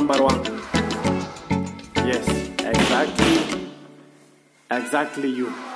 number one. Yes, exactly, exactly you.